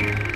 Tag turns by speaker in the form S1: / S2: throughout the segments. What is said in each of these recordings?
S1: you.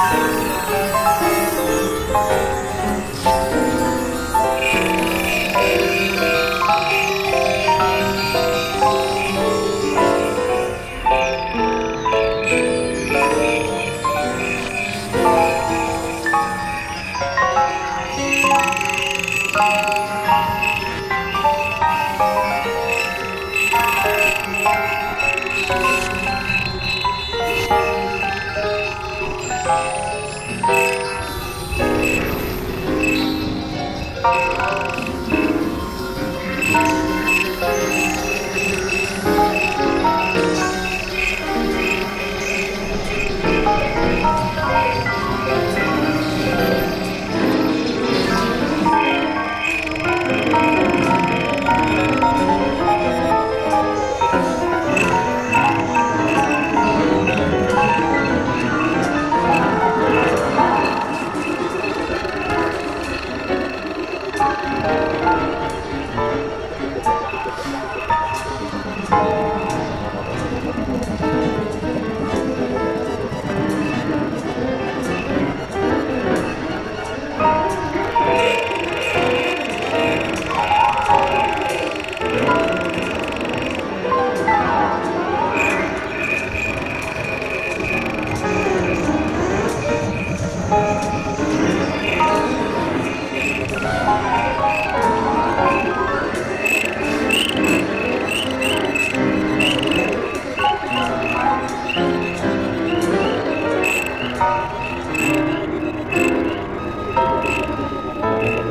S1: Thank you.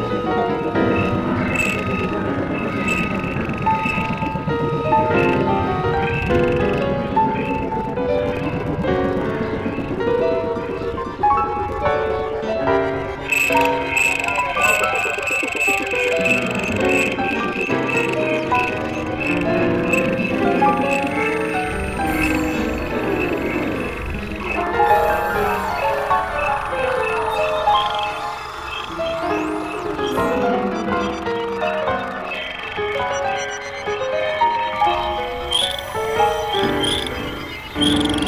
S1: Thank you. you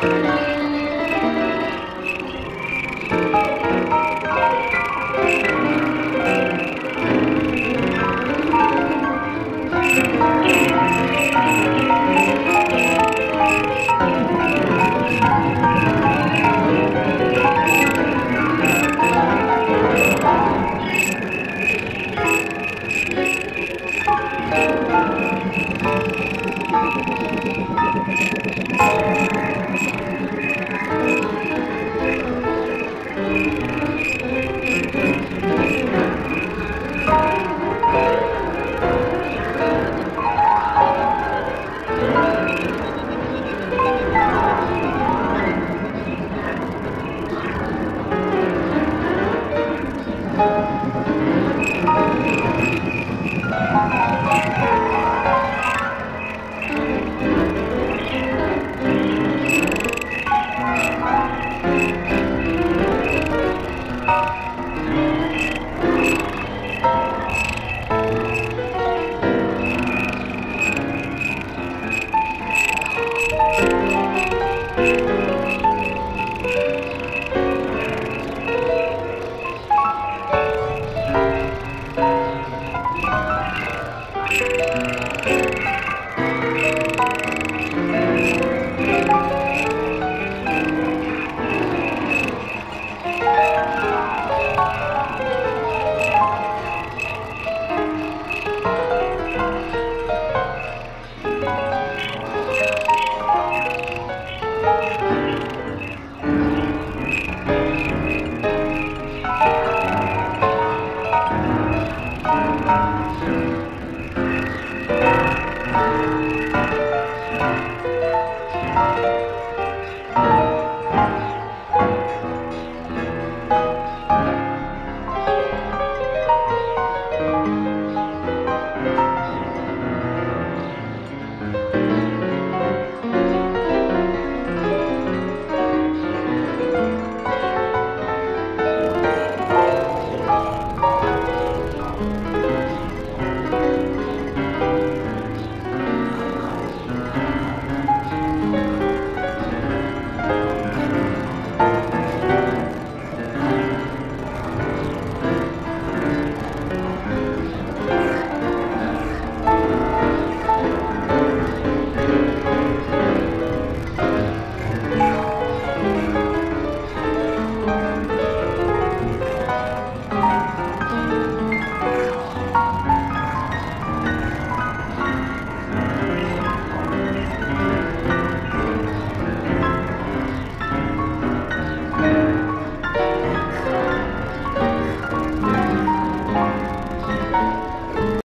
S1: Thank you. Música